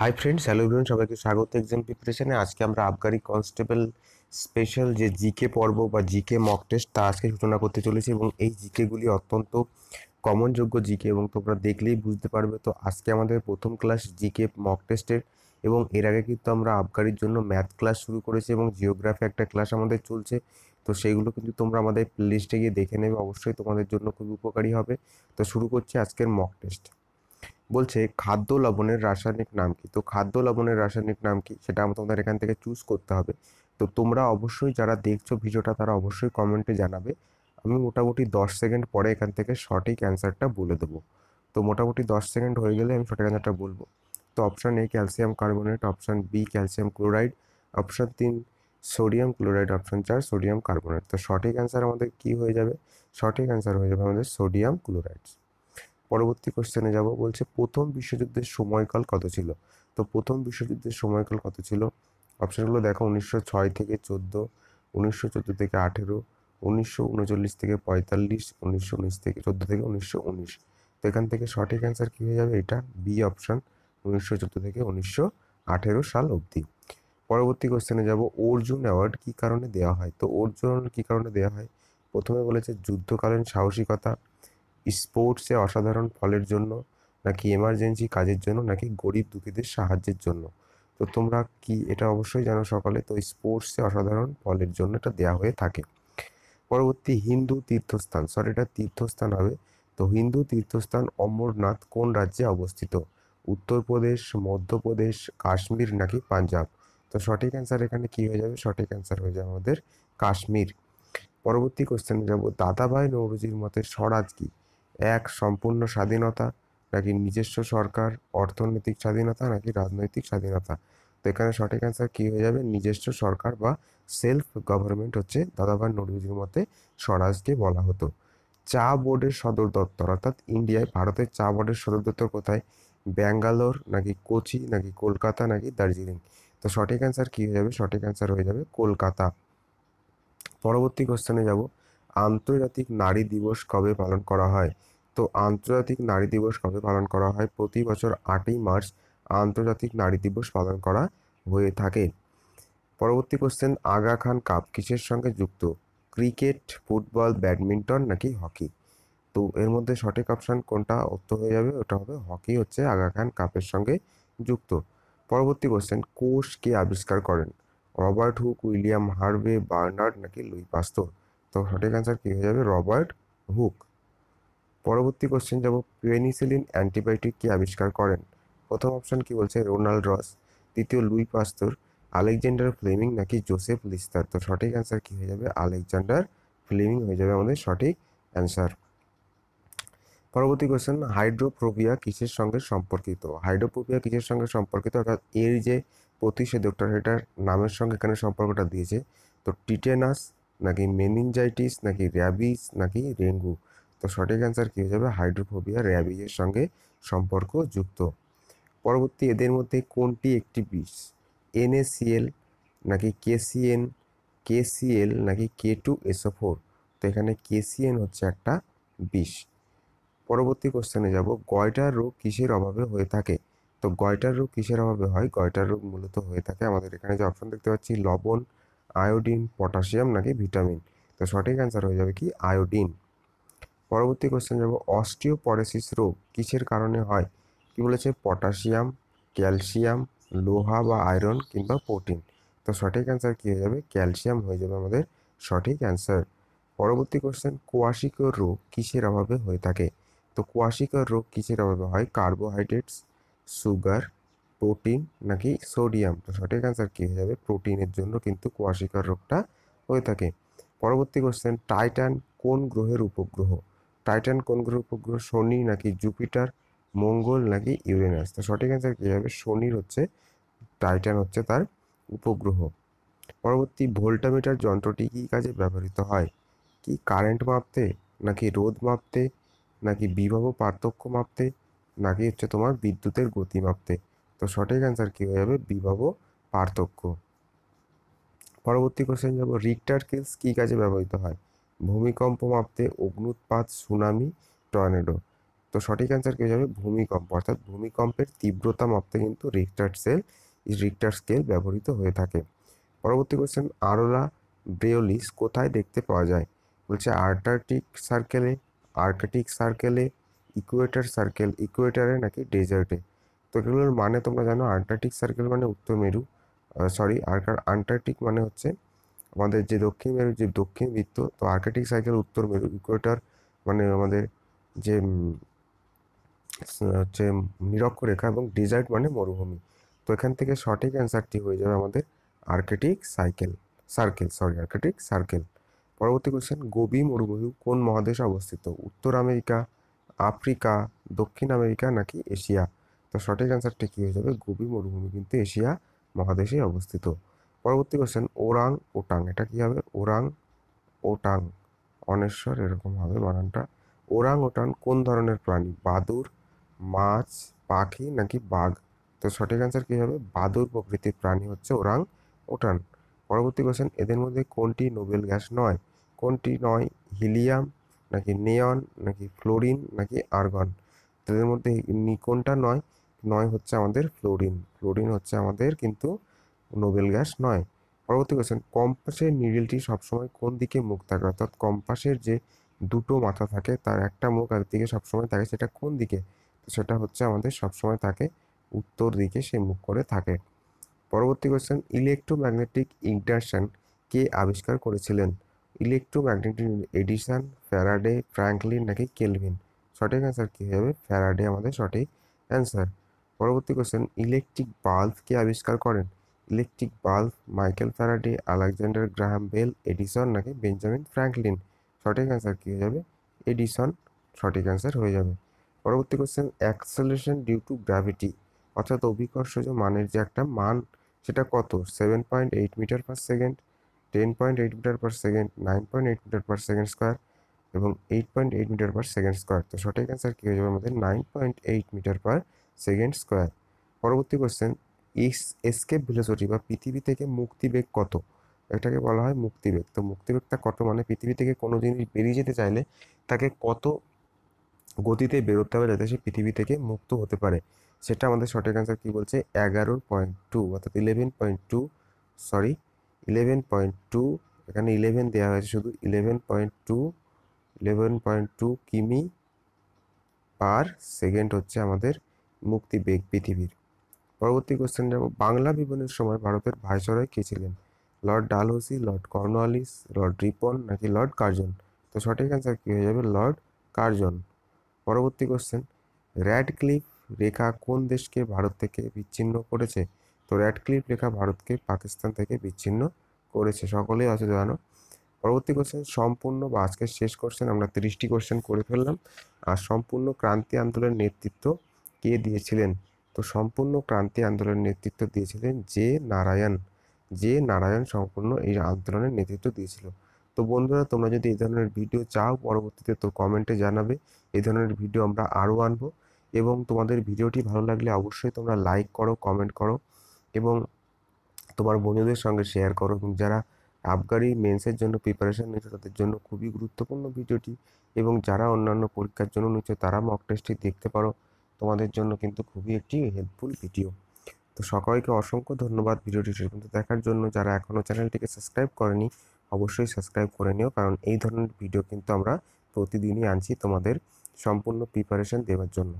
Hi friends hello everyone সবাইকে স্বাগত exam প্রিপারেশনে আজকে আমরা আবগারি কনস্টেবল স্পেশাল যে জিকে পর্ব বা জিকে মক টেস্ট তা আজকে সূচনা করতে চলেছি এবং এই জিকেগুলি অত্যন্ত কমনযোগ্য জিকে এবং তোমরা দেখলেই বুঝতে পারবে। তো আজকে আমাদের প্রথম ক্লাস জিকে মক টেস্টের এবং এর আগে কিন্তু আমরা আবগারির জন্য ম্যাথ ক্লাস শুরু করেছি এবং জিওগ্রাফি একটা ক্লাস আমাদের চলছে। তো সেইগুলো কিন্তু তোমরা আমাদের প্লে লিস্টে গিয়ে দেখে নেবে, অবশ্যই তোমাদের জন্য খুব উপকারী হবে। তো শুরু করছি আজকের মক টেস্ট বলছে খাদ্য লবণের রাসায়নিক নাম কি? তো খাদ্য লবণের রাসায়নিক নাম কি? সেটা তোমাদের এখান থেকে চুজ করতে হবে। তো তোমরা অবশ্যই যারা দেখছ ভিডিওটা, তারা অবশ্যই কমেন্টে জানাবে। আমি মোটামুটি দশ সেকেন্ড পরে এখান থেকে সঠিক অ্যান্সারটা বলে দেবো। তো মোটামুটি দশ সেকেন্ড হয়ে গেলে আমি সঠিক অ্যান্সারটা বলব। তো option A calcium carbonate option B calcium chloride option তিন সোডিয়াম ক্লোরাইড অপশান চার সোডিয়াম কার্বনেট তো সঠিক অ্যান্সার আমাদের কি হয়ে যাবে? সঠিক অ্যান্সার হয়ে যাবে আমাদের সোডিয়াম ক্লোরাইডস পরবর্তী কোশ্চেনে যাব। বলছে, প্রথম বিশ্বযুদ্ধের সময়কাল কত ছিল? তো প্রথম বিশ্বযুদ্ধের সময়কাল কত ছিল? অপশানগুলো দেখো, উনিশশো ছয় থেকে চোদ্দ, উনিশশো চোদ্দ থেকে আঠেরো, উনিশশো উনচল্লিশ থেকে পঁয়তাল্লিশ, উনিশশো উনিশ থেকে চোদ্দ থেকে উনিশশো উনিশ। তো এখান থেকে সঠিক অ্যান্সার কী হয়ে যাবে? এটা বি অপশান উনিশশো চোদ্দ থেকে উনিশশো আঠেরো সাল অবধি। পরবর্তী কোশ্চেনে যাব, অর্জুন অ্যাওয়ার্ড কী কারণে দেওয়া হয়? তো অর্জুন কী কারণে দেওয়া হয়? প্রথমে বলেছে, যুদ্ধকালীন সাহসিকতা স্পোর্টসে অসাধারণ ফলের জন্য নাকি এমার্জেন্সি কাজের জন্য নাকি গরিব দুঃখীদের সাহায্যের জন্য? তো তোমরা কি এটা অবশ্যই জানো সকালে? তো স্পোর্টসে অসাধারণ ফলের জন্য এটা দেওয়া হয়ে থাকে। পরবর্তী হিন্দু তীর্থস্থান। সরি এটা তীর্থস্থান হবে। তো হিন্দু তীর্থস্থান অমরনাথ কোন রাজ্যে অবস্থিত? উত্তরপ্রদেশ, মধ্যপ্রদেশ, কাশ্মীর নাকি পাঞ্জাব? তো সঠিক অ্যান্সার এখানে কি হয়ে যাবে? সঠিক অ্যান্সার হয়ে যাবে আমাদের কাশ্মীর। পরবর্তী কোশ্চেনে যাব। দাদাভাই নৌরুজির মতে স্বরাজ কি? এক সম্পূর্ণ স্বাধীনতা নাকি নিজস্ব সরকার, অর্থনৈতিক স্বাধীনতা নাকি রাজনৈতিক স্বাধীনতা? তো এখানে সঠিক অ্যান্সার কী হয়ে যাবে? নিজস্ব সরকার বা সেলফ গভর্নমেন্ট হচ্ছে দাদাভাই নৌরুজির মতে স্বরাজকে বলা হতো। চা বোর্ডের সদর দপ্তর, অর্থাৎ ইন্ডিয়ায় ভারতের চা বোর্ডের সদর দপ্তর কোথায়? ব্যাঙ্গালোর, নাকি কোচি, নাকি কলকাতা, নাকি দার্জিলিং? তো সঠিক অ্যান্সার কী হয়ে যাবে? সঠিক অ্যান্সার হয়ে যাবে কলকাতা। পরবর্তী কোশ্চেনে যাব। আন্তর্জাতিক নারী দিবস কবে পালন করা হয়? তো আন্তর্জাতিক নারী দিবস কবে পালন করা হয়? প্রতি বছর আটই মার্চ আন্তর্জাতিক নারী দিবস পালন করা হয়ে থাকে। পরবর্তী কোশ্চেন আগা খান কাপ কিসের সঙ্গে যুক্ত? ক্রিকেট, ফুটবল, ব্যাডমিন্টন নাকি হকি? তো এর মধ্যে সঠিক অপশান কোনটা? উত্তর হয়ে যাবে, ওটা হবে হকি হচ্ছে আগা খান কাপের সঙ্গে যুক্ত। পরবর্তী কোশ্চেন কোষ কে আবিষ্কার করেন? Robert Hooke, William Harvey, Bernard নাকি লুই পাস্তর তো সঠিক অ্যান্সার কী হয়ে যাবে? Robert Hooke. পরবর্তী কোশ্চেন যাব, পেনিসিলিন অ্যান্টিবায়োটিক কি আবিষ্কার করেন? প্রথম অপশন কি বলছে? Ronald Ross. দ্বিতীয়, লুই পাস্তর। আলেকজান্ডার ফ্লেমিং নাকি জোসেফ লিস্তার তো সঠিক অ্যান্সার কী হয়ে যাবে? আলেকজান্ডার ফ্লেমিং হয়ে যাবে আমাদের সঠিক অ্যান্সার পরবর্তী কোশ্চেন হাইড্রোপ্রোপিয়া কিসের সঙ্গে সম্পর্কিত? হাইড্রোপ্রোপিয়া কিসের সঙ্গে সম্পর্কিত? অর্থাৎ এর যে প্রতিষেধকটা, সেটার নামের সঙ্গে এখানে সম্পর্কটা দিয়েছে? তো টিটেনাস নাকি মেনিনজাইটিস নাকি র্যাবিস নাকি ডেঙ্গু তো সঠিক অ্যান্সার কী হয়ে যাবে? হাইড্রোফোবিয়া র্যাবিসের সঙ্গে সম্পর্ক যুক্ত পরবর্তী এদের মধ্যে কোনটি একটি বিষ? এনএসিএল নাকি কেসিএন কেসিএল নাকি কে টু এসও ফোর তো এখানে কেসিএন হচ্ছে একটা বিষ। পরবর্তী কোশ্চেনে যাব। গয়টার রোগ কিসের অভাবে হয়ে থাকে? তো গয়টার রোগ কিসের অভাবে হয়? গয়টার রোগ মূলত হয়ে থাকে আমাদের এখানে যে অপশন দেখতে পাচ্ছি, লবণ আয়োডিন, পটাশিয়াম নাকি ভিটামিন? তো সঠিক অ্যান্সার হয়ে যাবে কি? আয়োডিন। পরবর্তী কোশ্চেন যাব, অস্টিওপরেসিস রোগ কিসের কারণে হয়? কি বলেছে? পটাশিয়াম, ক্যালসিয়াম, লোহা বা আয়রন কিংবা প্রোটিন। তো সঠিক অ্যান্সার কী হয়ে যাবে? ক্যালসিয়াম হয়ে যাবে আমাদের সঠিক অ্যান্সার পরবর্তী কোশ্চেন কোয়াশিকর রোগ কিসের অভাবে হয়ে থাকে? তো কোয়াশিকর রোগ কিসের অভাবে হয়? কার্বোহাইড্রেটস, সুগার প্রোটিন নাকি সোডিয়াম? তো সঠিক অ্যান্সার কী হয়ে যাবে? প্রোটিনের জন্য কিন্তু কোয়াশিকার রোগটা হয়ে থাকে। পরবর্তী কোশ্চেন টাইটান কোন গ্রহের উপগ্রহ? টাইটান কোন গ্রহের উপগ্রহ? শনি নাকি জুপিটার? মঙ্গল নাকি ইউরেনাস? তো সঠিক অ্যান্সার কী হবে? শনির হচ্ছে, টাইটান হচ্ছে তার উপগ্রহ। পরবর্তী ভোল্টামিটার যন্ত্রটি কী কাজে ব্যবহৃত হয়? কি কারেন্ট মাপতে, নাকি রোদ মাপতে, নাকি বিভব পার্থক্য মাপতে, নাকি হচ্ছে তোমার বিদ্যুতের গতি মাপতে? তো সঠিক অ্যান্সার কী হয়ে যাবে? বিভব পার্থক্য। পরবর্তী কোশ্চেন যাব রিক্টার কিলস কী কাজে ব্যবহৃত হয়? ভূমিকম্প মাপতে অগ্নুৎপাত সুনামি টর্নেডো তো সঠিক অ্যান্সার কী হয়ে যাবে? ভূমিকম্প। অর্থাৎ ভূমিকম্পের তীব্রতা মাপতে কিন্তু রিক্টার সেল রিক্টার স্কেল ব্যবহৃত হয়ে থাকে। পরবর্তী কোশ্চেন আরোলা ব্রেওলিস কোথায় দেখতে পাওয়া যায়? বলছে আর্টার্টিক সার্কেলে আর্কটিক সার্কেলে ইকুয়েটার সার্কেল ইকুয়েটারে নাকি ডেজার্টে তো এগুলোর মানে তোমরা জানো আর্কটিক সার্কেল মানে উত্তর মেরু সরি আর্কার আন্টার্কটিক মানে হচ্ছে আমাদের যে দক্ষিণ মেরু, যে দক্ষিণ বৃত্ত, তো আর্কটিক সার্কেল উত্তর মেরু ইকুয়েটার মানে আমাদের যে হচ্ছে নিরক্ষরেখা এবং ডিজার্ট মানে মরুভূমি। তো এখান থেকে সঠিক অ্যান্সারটি হয়ে যাবে আমাদের Arctic cycle circle sorry Arctic circle পরবর্তী কোশ্চেন গোবি মরুভূমি কোন মহাদেশে অবস্থিত? উত্তর আমেরিকা, আফ্রিকা, দক্ষিণ আমেরিকা নাকি এশিয়া? তো সঠিক অ্যান্সারটি কী হয়ে যাবে। গোবি মরুভূমি কিন্তু এশিয়া মহাদেশে অবস্থিত। পরবর্তী কোশ্চেন ওরাং ওটাং। এটা কী হবে? ওরাং ওটাং। অনেশ্বর এরকম হবে বানানটা। ওরাং ওটাং কোন ধরনের প্রাণী? বাদুর, মাছ, পাখি নাকি বাঘ? তো সঠিক অ্যান্সার কী হবে? বাদুর প্রকৃতির প্রাণী হচ্ছে ওরাং ওটান পরবর্তী কোশ্চেন এদের মধ্যে কোনটি নোবেল গ্যাস নয়? কোনটি নয়? হিলিয়াম নাকি নেয়ন নাকি ফ্লোরিন নাকি আর্গন? এদের মধ্যে কোনটা নয়? নয় হচ্ছে আমাদের ফ্লোরিন ফ্লোরিন হচ্ছে আমাদের কিন্তু নোবেল গ্যাস নয়। পরবর্তী কোশ্চেন কম্পাসের নিডেলটি সবসময় কোন দিকে মুখ থাকে? অর্থাৎ কম্পাসের যে দুটো মাথা থাকে, তার একটা মুখ একদিকে সবসময় থাকে, সেটা কোন দিকে? সেটা হচ্ছে আমাদের সবসময় থাকে উত্তর দিকে সে মুখ করে থাকে। পরবর্তী কোয়েশ্চেন ইলেকট্রোম্যাগনেটিক ইন্টারশন কে আবিষ্কার করেছিলেন? ইলেকট্রোম্যাগনেটিক এডিসন ফ্যারাডে ফ্র্যাঙ্কলিন নাকি কেলভিন সঠিক অ্যান্সার কী হবে? ফ্যারাডে আমাদের সঠিক অ্যান্সার পরবর্তী কোয়েশ্চেন ইলেকট্রিক বাল্ব কে আবিষ্কার করেন? Electric bulb Michael Faraday Alexander Graham Bell Edison নাকি বেঞ্জামিন ফ্র্যাঙ্কলিন সঠিক অ্যান্সার কী হয়ে যাবে? এডিসন সঠিক অ্যান্সার হয়ে যাবে। পরবর্তী question acceleration due to gravity অর্থাৎ অভিকর্ষজ মানের যে একটা মান, সেটা কত? Seven point eight metre per second ten point eight metre per second nine point eight metre per second square এবং eight point eight metre per second square তো সঠিক অ্যান্সার কী হয়ে যাবে? আমাদের nine point eight metre per second square. পরবর্তী question escape velocity বা পৃথিবী থেকে মুক্তিবেগ কত? এটাকে বলা হয় মুক্তিবেগ। তো মুক্তিবেগটা কত মানে পৃথিবী থেকে কোনো জিনিস বেরিয়ে যেতে চাইলে তাকে কত গতিতে বেরোতে হবে যাতে সে পৃথিবী থেকে মুক্ত হতে পারে? সেটা আমাদের সঠিক অ্যান্সার কী বলছে? এগারো পয়েন্ট টু অর্থাৎ eleven point two sorry eleven point two এখানে ইলেভেন দেওয়া হয়েছে শুধু eleven point two eleven point two কিমি পার সেকেন্ড হচ্ছে আমাদের মুক্তি বেগ পৃথিবীর। পরবর্তী কোশ্চেন যাব বাংলা বিবরণের সময় ভারতের ভাইসরয় কে ছিলেন? Lord Dalhousie Lord Cornwallis Lord Ripon নাকি লর্ড কার্জন তো সঠিক অ্যান্সার কী হয়ে যাবে? লর্ড কার্জন পরবর্তী কোশ্চেন র্যাড ক্লিফ রেখা কোন দেশকে ভারত থেকে বিচ্ছিন্ন করেছে? তো র্যাড ক্লিফ রেখা ভারতকে পাকিস্তান থেকে বিচ্ছিন্ন করেছে। সকলেই আছে জানো। পরবর্তী কোশ্চেন সম্পূর্ণ বা আজকের শেষ কোশ্চেন আমরা তিরিশটি কোশ্চেন করে ফেললাম। আর সম্পূর্ণ ক্রান্তি আন্দোলনের নেতৃত্ব কে দিয়েছিলেন? তো সম্পূর্ণ ক্রান্তি আন্দোলনের নেতৃত্ব দিয়েছিলেন যে নারায়ণ। যে নারায়ণ সম্পূর্ণ এই আন্দোলনের নেতৃত্ব দিয়েছিল। তো বন্ধুরা, তোমরা যদি এই ধরনের ভিডিও চাও, পরবর্তীতে তো কমেন্টে জানাবে। এই ধরনের ভিডিও আমরা আরও আনব এবং তোমাদের ভিডিওটি ভালো লাগলে অবশ্যই তোমরা লাইক করো, কমেন্ট করো এবং তোমার বন্ধুদের সঙ্গে শেয়ার করো এবং যারা আবগারি মেন্সের জন্য প্রিপারেশন নিচ্ছে তাদের জন্য খুবই গুরুত্বপূর্ণ ভিডিওটি এবং যারা অন্যান্য পরীক্ষার জন্য নিচ্ছে, তারা মক টেস্টটি দেখতে পারো। তোমাদের জন্য কিন্তু খুবই একটি হেল্পফুল ভিডিও তো সকলকে অসংখ্য ধন্যবাদ ভিডিওটি পর্যন্ত দেখার জন্য। যারা এখনও চ্যানেলটিকে সাবস্ক্রাইব করেনি, অবশ্যই সাবস্ক্রাইব করে নিও, কারণ এই ধরনের ভিডিও কিন্তু আমরা প্রতিদিনই আনছি তোমাদের সম্পূর্ণ প্রিপারেশন দেওয়ার জন্য।